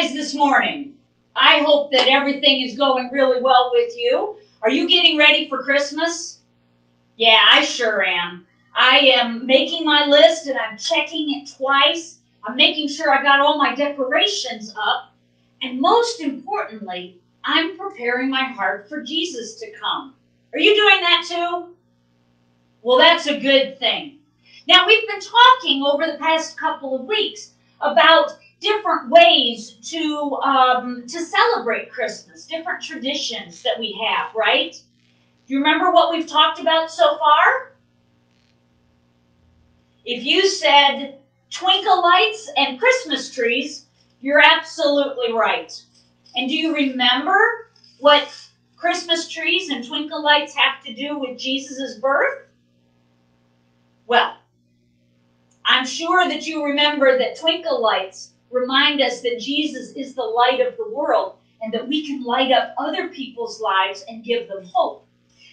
guys this morning? I hope that everything is going really well with you. Are you getting ready for Christmas? Yeah, I sure am. I am making my list and I'm checking it twice. I'm making sure I got all my decorations up. And most importantly, I'm preparing my heart for Jesus to come. Are you doing that too? Well, that's a good thing. Now, we've been talking over the past couple of weeks about different ways to um, to celebrate Christmas, different traditions that we have, right? Do you remember what we've talked about so far? If you said twinkle lights and Christmas trees, you're absolutely right. And do you remember what Christmas trees and twinkle lights have to do with Jesus' birth? Well, I'm sure that you remember that twinkle lights remind us that Jesus is the light of the world and that we can light up other people's lives and give them hope.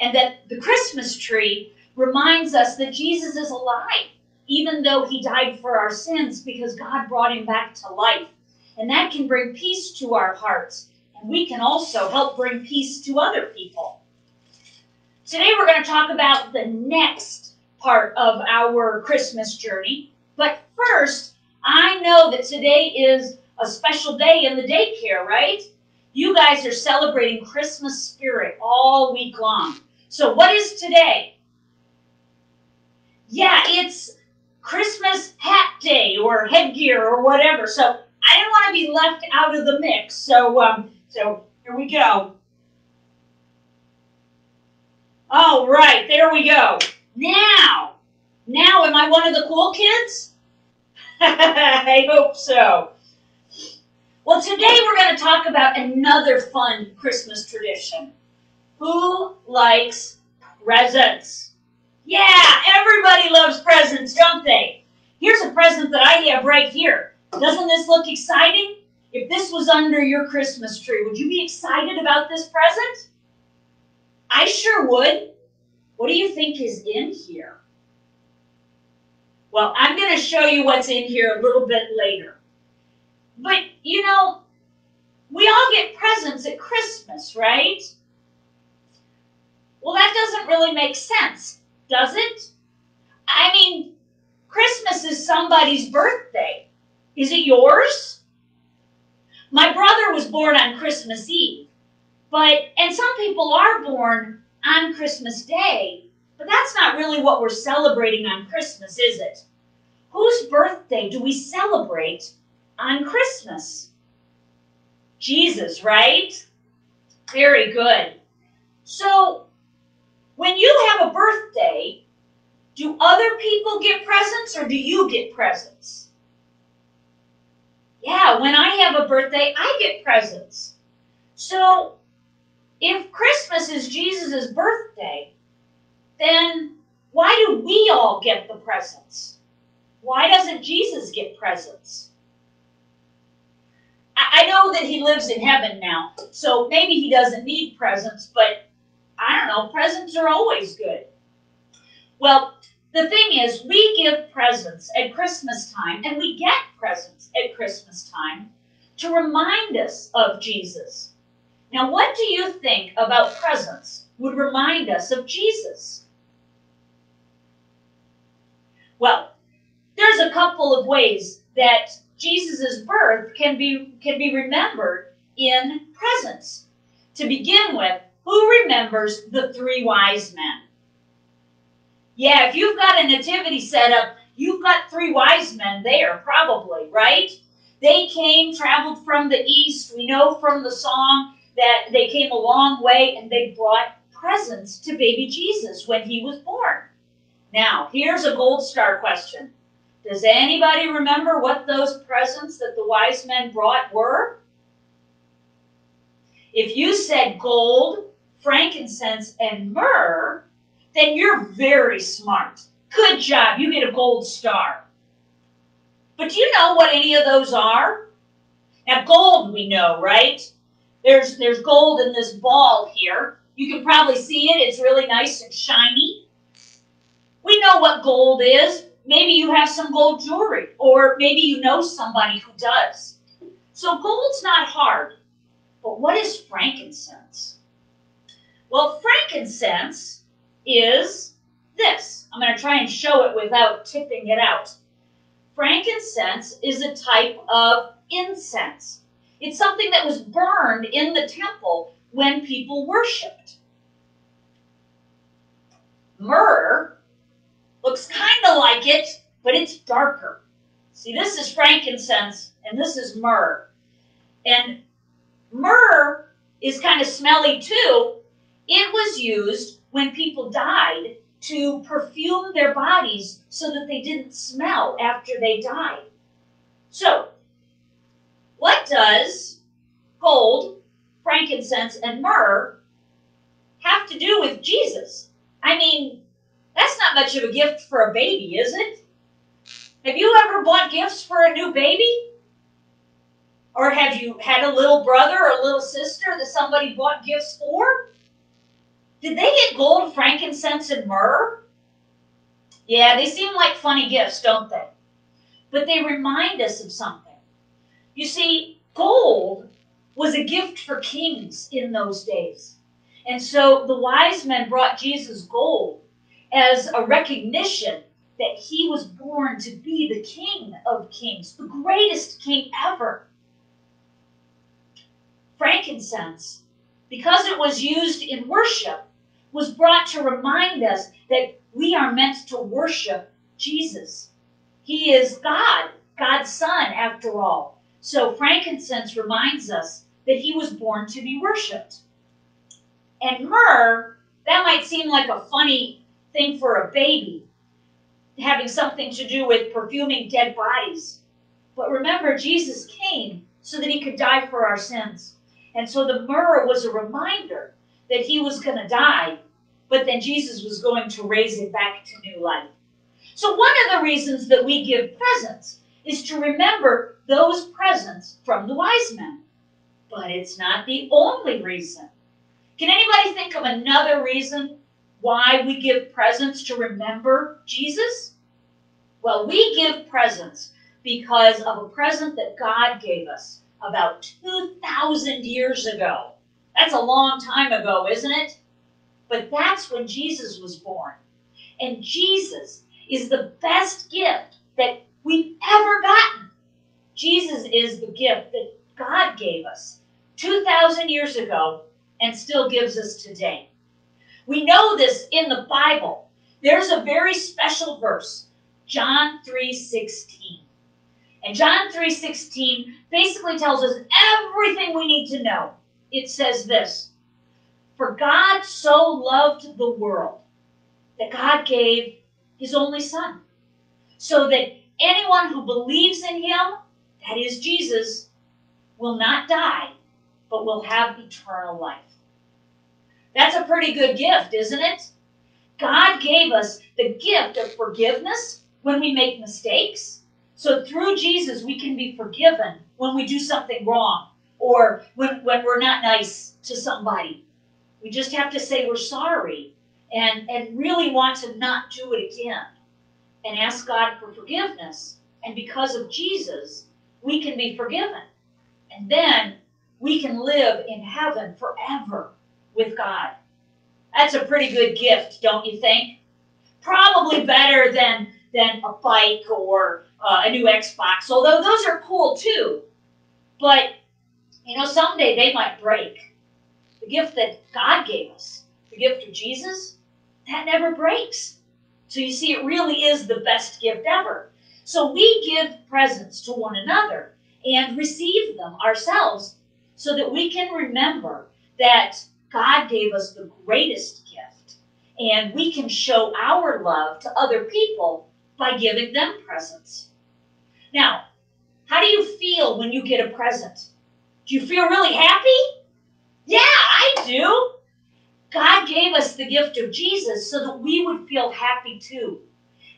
And that the Christmas tree reminds us that Jesus is alive, even though he died for our sins because God brought him back to life. And that can bring peace to our hearts. And we can also help bring peace to other people. Today we're going to talk about the next part of our Christmas journey. But first, I know that today is a special day in the daycare, right? You guys are celebrating Christmas spirit all week long. So, what is today? Yeah, it's Christmas hat day or headgear or whatever. So, I didn't want to be left out of the mix. So, um, so here we go. All right, there we go. Now, now, am I one of the cool kids? I hope so. Well, today we're going to talk about another fun Christmas tradition. Who likes presents? Yeah, everybody loves presents, don't they? Here's a present that I have right here. Doesn't this look exciting? If this was under your Christmas tree, would you be excited about this present? I sure would. What do you think is in here? Well, I'm going to show you what's in here a little bit later. But, you know, we all get presents at Christmas, right? Well, that doesn't really make sense, does it? I mean, Christmas is somebody's birthday. Is it yours? My brother was born on Christmas Eve, but, and some people are born on Christmas Day, but that's not really what we're celebrating on Christmas, is it? Whose birthday do we celebrate on Christmas? Jesus, right? Very good. So, when you have a birthday, do other people get presents or do you get presents? Yeah, when I have a birthday, I get presents. So, if Christmas is Jesus' birthday, then why do we all get the presents? Why doesn't Jesus get presents? I know that he lives in heaven now, so maybe he doesn't need presents, but I don't know, presents are always good. Well, the thing is, we give presents at Christmas time, and we get presents at Christmas time to remind us of Jesus. Now, what do you think about presents would remind us of Jesus? Well, there's a couple of ways that Jesus' birth can be, can be remembered in presents. To begin with, who remembers the three wise men? Yeah, if you've got a nativity set up, you've got three wise men there, probably, right? They came, traveled from the east. We know from the song that they came a long way and they brought presents to baby Jesus when he was born. Now, here's a gold star question. Does anybody remember what those presents that the wise men brought were? If you said gold, frankincense, and myrrh, then you're very smart. Good job, you get a gold star. But do you know what any of those are? Now, gold we know, right? There's, there's gold in this ball here. You can probably see it. It's really nice and shiny. We know what gold is. Maybe you have some gold jewelry, or maybe you know somebody who does. So gold's not hard. But what is frankincense? Well, frankincense is this. I'm going to try and show it without tipping it out. Frankincense is a type of incense. It's something that was burned in the temple when people worshiped. Myrrh looks kind of like it, but it's darker. See, this is frankincense and this is myrrh. And myrrh is kind of smelly too. It was used when people died to perfume their bodies so that they didn't smell after they died. So, what does gold, frankincense, and myrrh have to do with Jesus? I mean, that's not much of a gift for a baby, is it? Have you ever bought gifts for a new baby? Or have you had a little brother or a little sister that somebody bought gifts for? Did they get gold, frankincense, and myrrh? Yeah, they seem like funny gifts, don't they? But they remind us of something. You see, gold was a gift for kings in those days. And so the wise men brought Jesus gold as a recognition that he was born to be the king of kings, the greatest king ever. Frankincense, because it was used in worship, was brought to remind us that we are meant to worship Jesus. He is God, God's Son, after all. So frankincense reminds us that he was born to be worshiped. And myrrh, that might seem like a funny thing for a baby, having something to do with perfuming dead bodies. But remember, Jesus came so that he could die for our sins. And so the myrrh was a reminder that he was going to die, but then Jesus was going to raise it back to new life. So one of the reasons that we give presents is to remember those presents from the wise men. But it's not the only reason. Can anybody think of another reason why we give presents to remember Jesus? Well, we give presents because of a present that God gave us about 2,000 years ago. That's a long time ago, isn't it? But that's when Jesus was born. And Jesus is the best gift that we've ever gotten. Jesus is the gift that God gave us 2,000 years ago and still gives us today. We know this in the Bible. There's a very special verse, John 3:16. And John 3:16 basically tells us everything we need to know. It says this: For God so loved the world that God gave his only son, so that anyone who believes in him, that is Jesus, will not die, but will have eternal life. That's a pretty good gift, isn't it? God gave us the gift of forgiveness when we make mistakes. So through Jesus, we can be forgiven when we do something wrong or when, when we're not nice to somebody. We just have to say we're sorry and, and really want to not do it again and ask God for forgiveness. And because of Jesus, we can be forgiven. And then we can live in heaven forever with God. That's a pretty good gift, don't you think? Probably better than, than a bike or uh, a new Xbox, although those are cool too. But, you know, someday they might break. The gift that God gave us, the gift of Jesus, that never breaks. So you see, it really is the best gift ever. So we give presents to one another and receive them ourselves so that we can remember that God gave us the greatest gift, and we can show our love to other people by giving them presents. Now, how do you feel when you get a present? Do you feel really happy? Yeah, I do. God gave us the gift of Jesus so that we would feel happy too.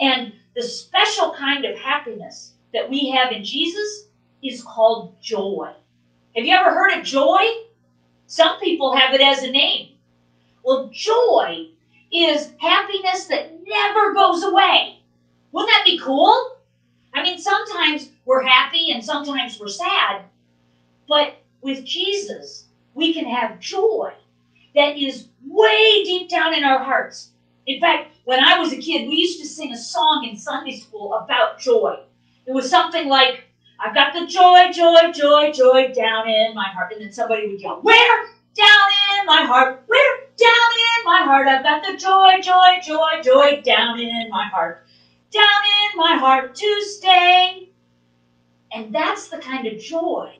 And the special kind of happiness that we have in Jesus is called joy. Have you ever heard of joy? Some people have it as a name. Well, joy is happiness that never goes away. Wouldn't that be cool? I mean, sometimes we're happy and sometimes we're sad, But with Jesus, we can have joy that is way deep down in our hearts. In fact, when I was a kid, we used to sing a song in Sunday school about joy. It was something like, I've got the joy, joy, joy, joy down in my heart. And then somebody would yell, Where? Down in my heart. Where? Down in my heart. I've got the joy, joy, joy, joy down in my heart. Down in my heart to stay. And that's the kind of joy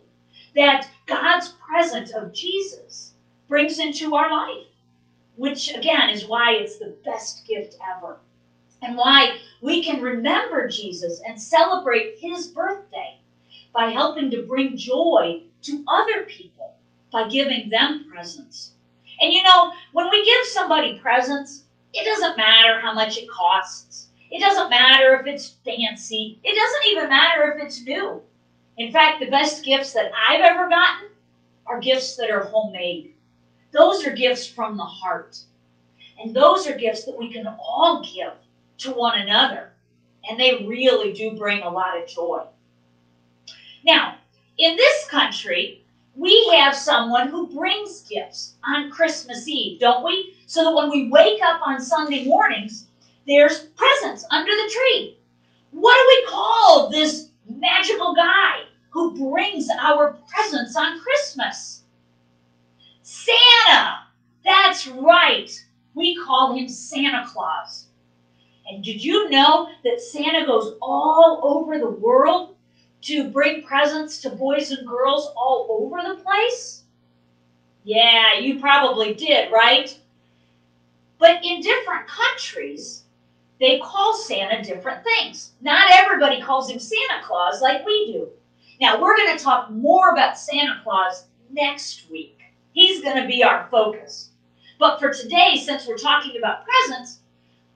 that God's presence of Jesus brings into our life, which again is why it's the best gift ever. And why we can remember Jesus and celebrate his birthday by helping to bring joy to other people by giving them presents. And you know, when we give somebody presents, it doesn't matter how much it costs. It doesn't matter if it's fancy. It doesn't even matter if it's new. In fact, the best gifts that I've ever gotten are gifts that are homemade. Those are gifts from the heart. And those are gifts that we can all give to one another. And they really do bring a lot of joy. Now, in this country, we have someone who brings gifts on Christmas Eve, don't we? So that when we wake up on Sunday mornings, there's presents under the tree. What do we call this magical guy who brings our presents on Christmas? Santa! That's right. We call him Santa Claus. And did you know that Santa goes all over the world to bring presents to boys and girls all over the place? Yeah, you probably did, right? But in different countries, they call Santa different things. Not everybody calls him Santa Claus like we do. Now, we're going to talk more about Santa Claus next week. He's going to be our focus. But for today, since we're talking about presents,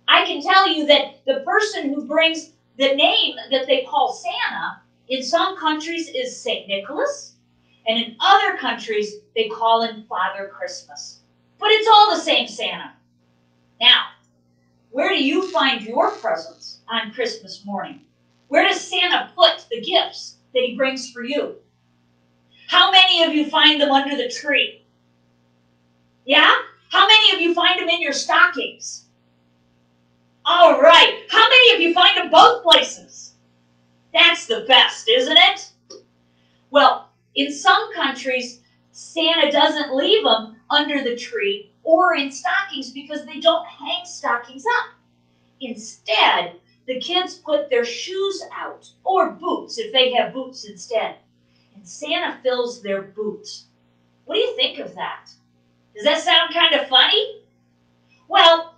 I can tell you that the person who brings the name that they call Santa in some countries is St. Nicholas, and in other countries they call him Father Christmas. But it's all the same Santa. Now, where do you find your presents on Christmas morning? Where does Santa put the gifts that he brings for you? How many of you find them under the tree? Yeah? How many of you find them in your stockings? All right. How many of you find them both places? That's the best, isn't it? Well, in some countries, Santa doesn't leave them under the tree or in stockings because they don't hang stockings up. Instead, the kids put their shoes out or boots if they have boots instead. And Santa fills their boots. What do you think of that? Does that sound kind of funny? Well,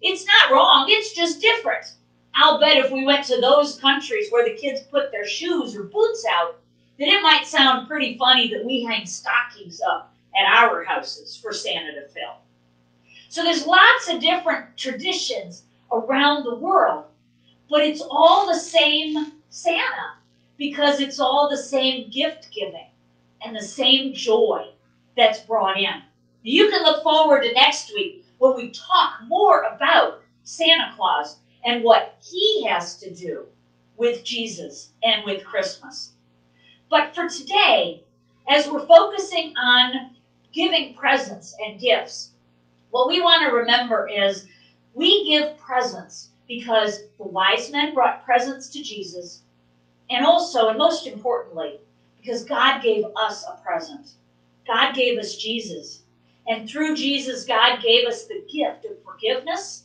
it's not wrong, it's just different. I'll bet if we went to those countries where the kids put their shoes or boots out, then it might sound pretty funny that we hang stockings up at our houses for Santa to fill. So there's lots of different traditions around the world, but it's all the same Santa because it's all the same gift giving and the same joy that's brought in. You can look forward to next week when we talk more about Santa Claus and what he has to do with Jesus and with Christmas. But for today, as we're focusing on giving presents and gifts, what we want to remember is we give presents because the wise men brought presents to Jesus, and also, and most importantly, because God gave us a present. God gave us Jesus. And through Jesus, God gave us the gift of forgiveness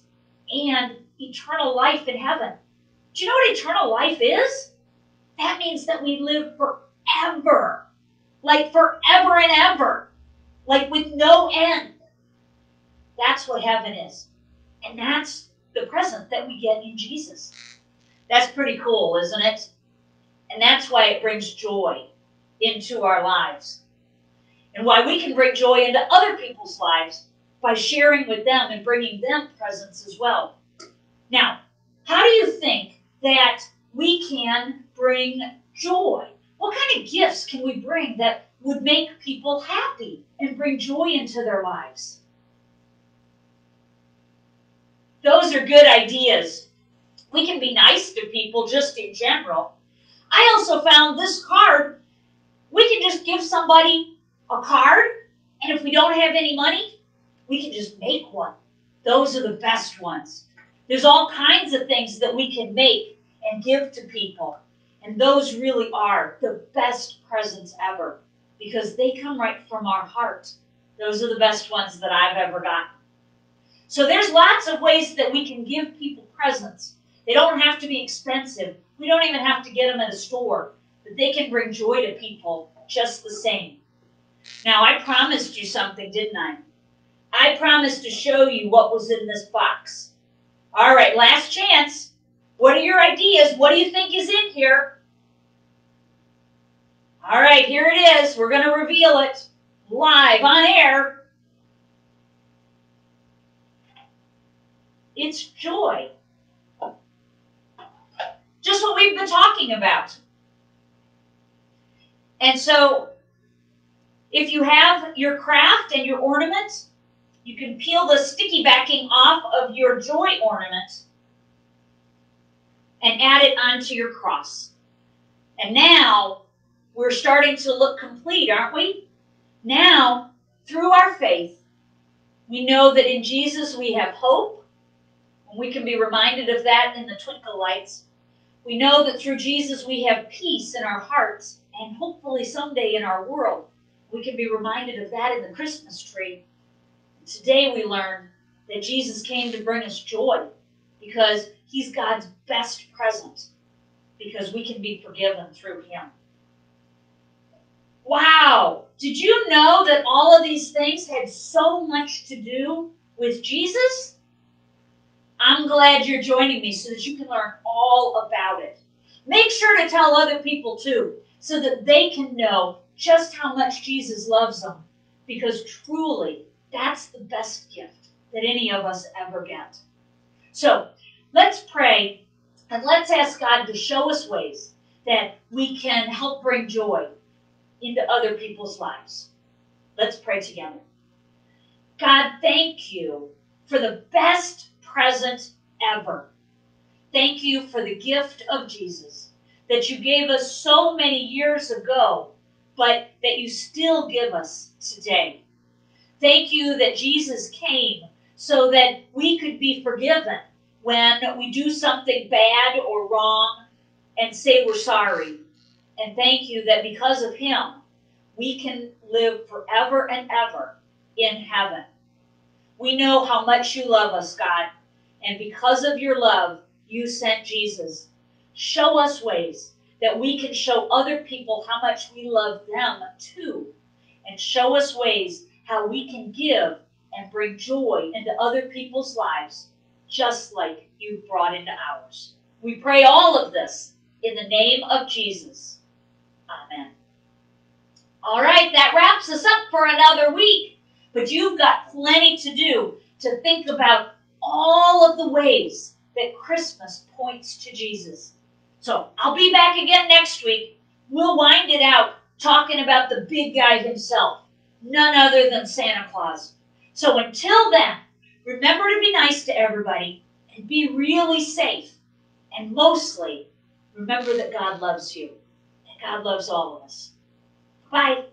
and eternal life in heaven. Do you know what eternal life is? That means that we live forever. Like forever and ever. Like with no end. That's what heaven is. And that's the present that we get in Jesus. That's pretty cool, isn't it? And that's why it brings joy into our lives and why we can bring joy into other people's lives by sharing with them and bringing them presents as well. Now, how do you think that we can bring joy? What kind of gifts can we bring that would make people happy and bring joy into their lives? Those are good ideas. We can be nice to people just in general. I also found this card We can just give somebody a card, and if we don't have any money, we can just make one. Those are the best ones. There's all kinds of things that we can make and give to people. And those really are the best presents ever because they come right from our heart. Those are the best ones that I've ever gotten. So there's lots of ways that we can give people presents. They don't have to be expensive. We don't even have to get them at a store, but they can bring joy to people just the same. Now, I promised you something, didn't I? I promised to show you what was in this box. All right, last chance. What are your ideas? What do you think is in here? All right, here it is. We're going to reveal it live on air. It's joy. Just what we've been talking about. And so, if you have your craft and your ornaments, you can peel the sticky backing off of your joy ornament and add it onto your cross. And now we're starting to look complete, aren't we? Now, through our faith, we know that in Jesus we have hope. And we can be reminded of that in the twinkle lights. We know that through Jesus we have peace in our hearts and hopefully someday in our world. We can be reminded of that in the Christmas tree. Today we learn that Jesus came to bring us joy because he's God's best present because we can be forgiven through him. Wow! Did you know that all of these things had so much to do with Jesus? I'm glad you're joining me so that you can learn all about it. Make sure to tell other people too so that they can know just how much Jesus loves them because truly that's the best gift that any of us ever get. So let's pray and let's ask God to show us ways that we can help bring joy into other people's lives. Let's pray together. God, thank you for the best present ever. Thank you for the gift of Jesus that you gave us so many years ago, but that you still give us today. Thank you that Jesus came so that we could be forgiven when we do something bad or wrong and say we're sorry. And thank you that because of him, we can live forever and ever in heaven. We know how much you love us, God. And because of your love, you sent Jesus. Show us ways that we can show other people how much we love them too. And show us ways how we can give and bring joy into other people's lives, just like you've brought into ours. We pray all of this in the name of Jesus. Amen. All right, that wraps us up for another week. But you've got plenty to do to think about all of the ways that Christmas points to Jesus. So I'll be back again next week. We'll wind it out talking about the big guy himself none other than Santa Claus. So until then, remember to be nice to everybody and be really safe. And mostly, remember that God loves you and God loves all of us. Bye.